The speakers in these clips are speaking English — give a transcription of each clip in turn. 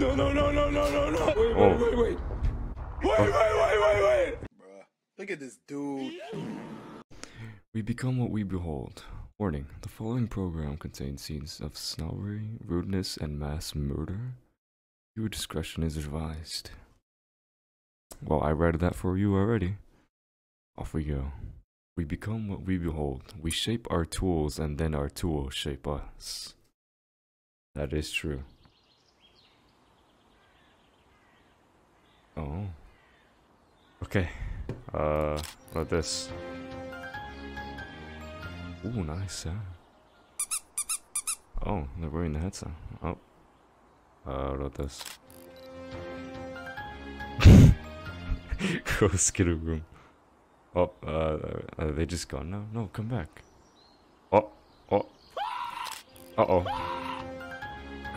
No, no, no, no, no, no, no. Wait, Oh. wait, wait, wait. Wait, wait, wait, wait, wait. Bruh. Look at this dude. We become what we behold. Warning, the following program contains scenes of snobbery, rudeness, and mass murder. Your discretion is advised. Well, I read that for you already. Off we go. We become what we behold. We shape our tools, and then our tools shape us. That is true. Oh. Okay. Uh, about this? Ooh, nice, yeah. Oh, they're wearing the headset. Oh. Uh, what about this? Go skittle room. Oh, uh, are they just gone now? No, come back. Oh, oh. Uh oh.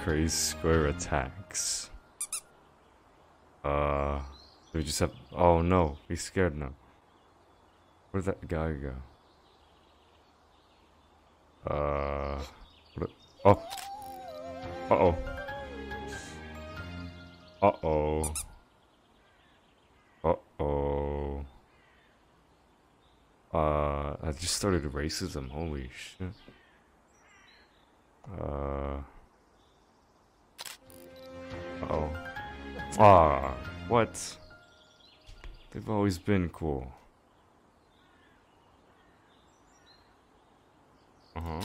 Crazy square attacks. Uh, we just have. Oh no, he's scared now. Where'd that guy go? Uh. What oh. Uh oh. Uh oh. Uh oh. Uh, I just started racism. Holy shit. Uh. Uh oh. Ah, what? They've always been cool. Uh huh.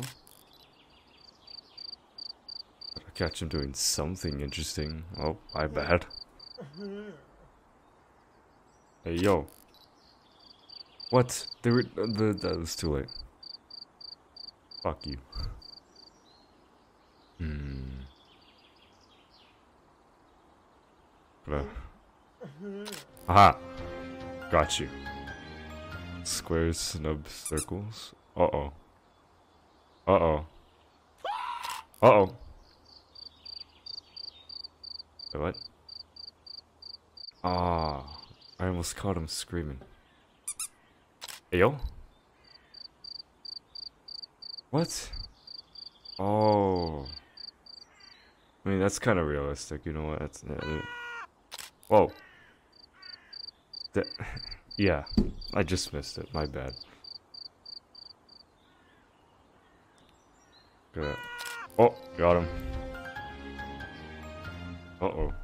I catch him doing something interesting. Oh, I bad. Hey, yo. What? They were. uh, The, that was too late. Fuck you. Hmm. Bruh. Aha! Got you. Squares, snub, circles. Uh oh. Uh oh. Uh oh. Wait, what? Ah, I almost caught him screaming. Hey, yo? What? Oh. I mean, that's kind of realistic, you know what? That's, uh, whoa. Yeah, I just missed it. My bad. That. Oh, got him. Uh oh.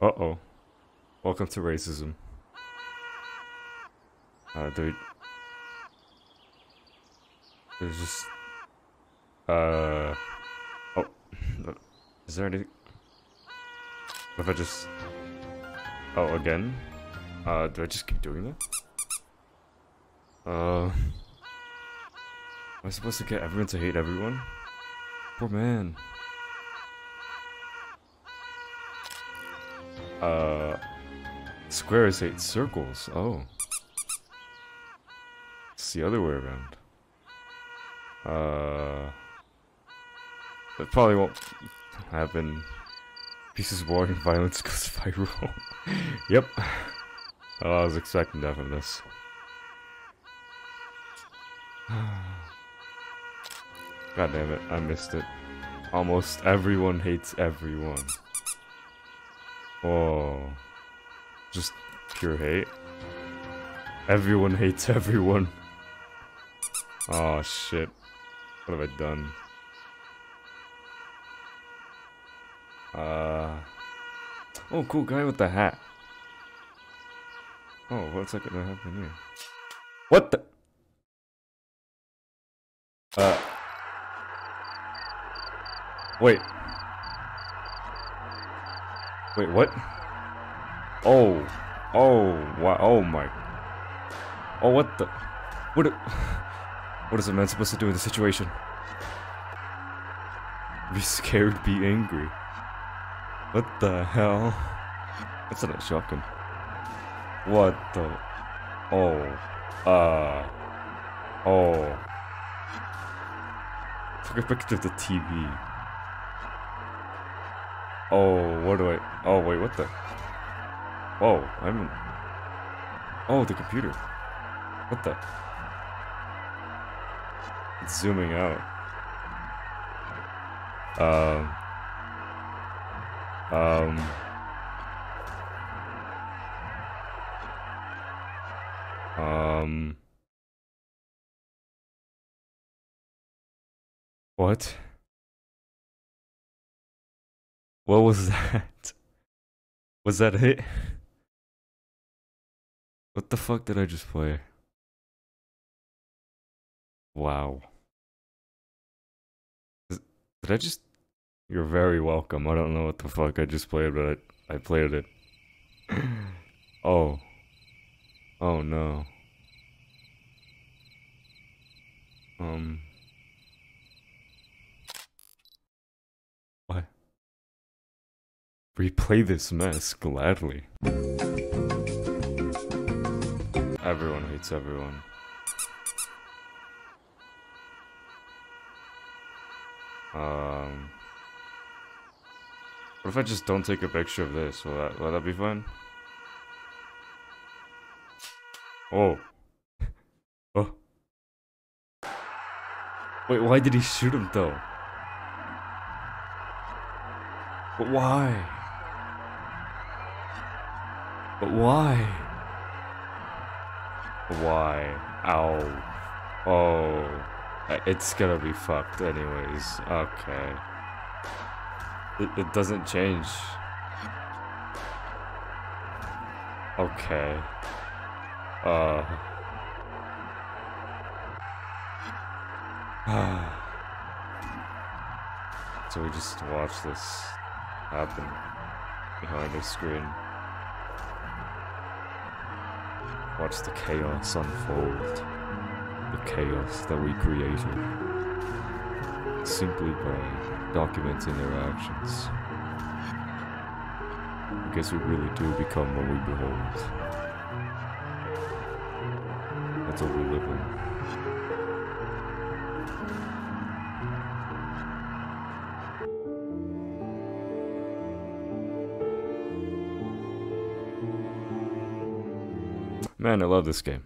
Uh oh. Welcome to racism. Uh, dude. There's just. Uh. Oh. Is there any. If I just. Oh, again? Uh, do I just keep doing that? Uh. Am I supposed to get everyone to hate everyone? Poor man. Uh. Squares hate circles. Oh. It's the other way around. Uh. It probably won't happen. Pieces of war and violence goes viral. yep. Oh, I was expecting that from this. God damn it, I missed it. Almost everyone hates everyone. Oh. Just pure hate. Everyone hates everyone. Oh shit. What have I done? Uh. Oh, cool guy with the hat. Oh, what's that gonna happen here? What the? Uh. Wait. Wait, what? Oh. Oh, wow. Oh my. Oh, what the? What? What is a man supposed to do in this situation? Be scared, be angry. What the hell? That's not shocking. What the? Oh. Uh. Oh. Took a picture of the TV. Oh, what do I? Oh, wait, what the? Whoa, I'm. Oh, the computer. What the? It's zooming out. Um. Um. Um. What? What was that? Was that it? What the fuck did I just play? Wow. Did I just. You're very welcome. I don't know what the fuck I just played, but I, I played it. oh. Oh no. Um. What? Replay this mess gladly. Everyone hates everyone. Um. What if I just don't take a picture of this? Will that will that be fun? Oh. oh. Wait, why did he shoot him though? But why? But why? Why? Ow. Oh. It's gonna be fucked anyways. Okay. It, it doesn't change. Okay. Uh. so we just watch this happen behind the screen. Watch the chaos unfold. The chaos that we created. Simply by documenting their actions. I guess we really do become what we behold. That's what we live in. Man, I love this game.